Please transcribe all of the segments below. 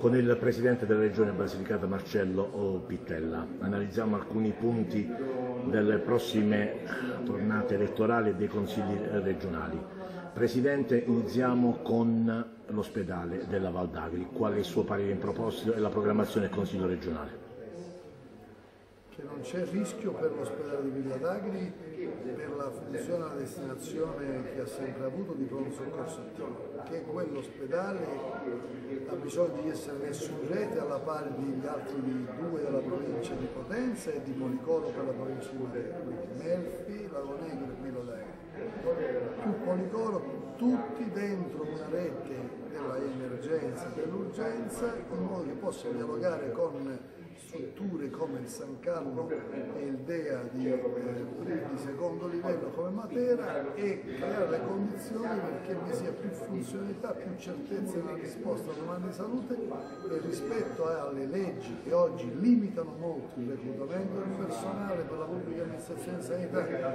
con il Presidente della Regione Basilicata Marcello Pittella. Analizziamo alcuni punti delle prossime tornate elettorali e dei consigli regionali. Presidente, iniziamo con l'ospedale della Val d'Agri. Qual è il suo parere in proposito e la programmazione del Consiglio regionale? Che non c'è rischio per l'ospedale di Villa d'Agri la funzione e la destinazione che ha sempre avuto di pronto soccorso attivo, che quell'ospedale ha bisogno di essere messo in rete alla pari degli altri due della provincia di Potenza e di Policoro per la provincia di Matera, quindi Melfi, Lago Negro e d'Agri. Più Policoro, tutti dentro una rete dell'emergenza e dell'urgenza in modo che possa dialogare con strutture come il San Carlo e il DEA di, secondo livello come Matera e creare le condizioni perché vi sia più funzionalità, più certezza nella risposta alla domanda di salute e rispetto alle leggi che oggi limitano molto il reclutamento del personale per la pubblica amministrazione sanitaria,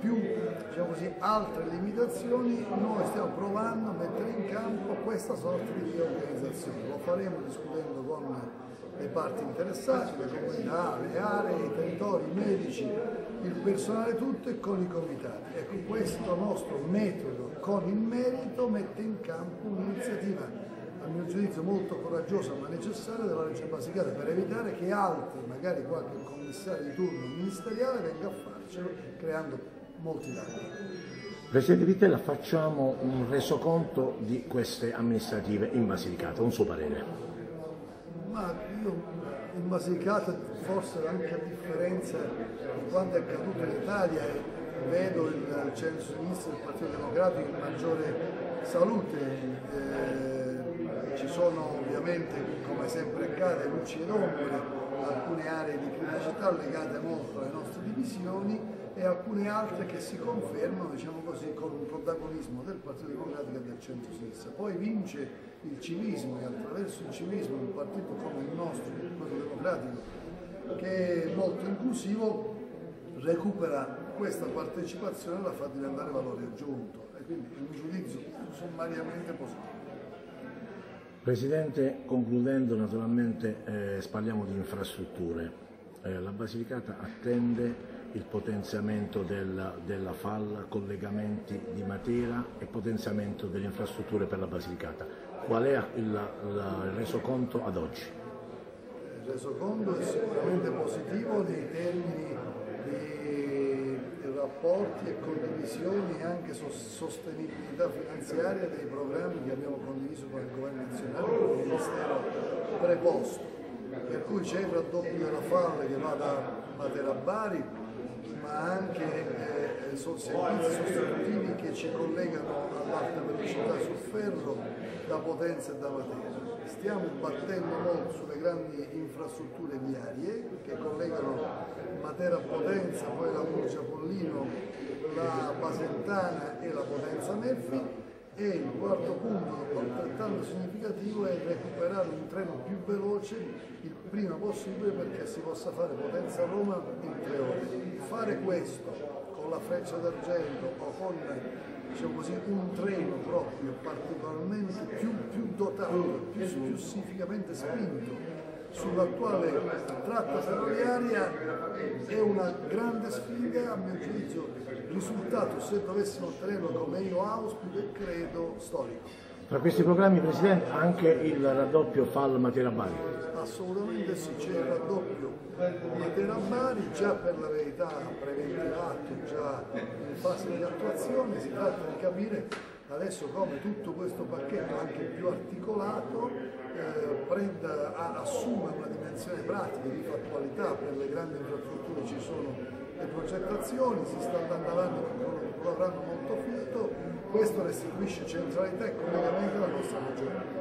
più diciamo così, altre limitazioni, noi stiamo provando a mettere in campo questa sorta di riorganizzazione. Lo faremo discutendo con le parti interessate, le comunità, le aree, i territori, i medici, il personale tutto e con i comitati. Ecco, questo nostro metodo con il merito mette in campo un'iniziativa, a mio giudizio molto coraggiosa ma necessaria della Regione Basilicata per evitare che altri, magari qualche commissario di turno ministeriale, venga a farcelo creando molti danni. Presidente Vitella, facciamo un resoconto di queste amministrative in Basilicata, un suo parere. Ma io in Basilicata, forse anche a differenza di quanto è accaduto in Italia, vedo il centro-sinistra del Partito Democratico in maggiore salute. Eh, ci sono ovviamente, come sempre accade, luci ed ombre, alcune aree di criticità legate molto alle nostre divisioni e alcune altre che si confermano diciamo così, con un protagonismo del Partito Democratico e del centro-sinistra. Poi vince il civismo e attraverso il civismo un partito come il nostro, quello democratico, che è molto inclusivo, recupera questa partecipazione e la fa diventare valore aggiunto e quindi è un giudizio sommariamente positivo. Presidente, concludendo naturalmente eh, parliamo di infrastrutture. Eh, la Basilicata attende il potenziamento della, della falla, collegamenti di Matera e potenziamento delle infrastrutture per la Basilicata. Qual è il, il resoconto ad oggi? Il resoconto è sicuramente positivo nei termini di rapporti e condivisioni e anche sostenibilità finanziaria dei programmi che abbiamo condiviso con il Governo nazionale e con il Ministero preposto. Per cui c'è il raddoppio della falla che va da Matera Bari, ma anche eh, servizi sostitutivi che ci collegano all'alta velocità sul ferro da Potenza e da Matera. Stiamo battendo molto sulle grandi infrastrutture viarie che collegano Matera a Potenza, poi la Murcia Pollino, la Basentana e la Potenza Melfi e il quarto punto altrettanto significativo è recuperare un treno più veloce il prima possibile perché si possa fare Potenza-Roma in tre ore. Fare questo con la freccia d'argento o con diciamo così, un treno proprio particolarmente più, più dotato, più, significativamente spinto sull'attuale tratta ferroviaria è una grande sfida, a mio giudizio risultato se dovessimo ottenerlo come io auspico credo storico. Tra questi programmi, Presidente, anche il raddoppio FAL Matera Bari? Assolutamente sì, c'è il raddoppio Matera Bari, già per la verità preventivato, già in fase di attuazione, si tratta di capire adesso come tutto questo pacchetto anche più articolato eh, prenda, assume una dimensione pratica di fattualità per le grandi infrastrutture ci sono le progettazioni, si sta andando avanti con un programma molto fiero questo restituisce centralità e collegamento alla nostra regione.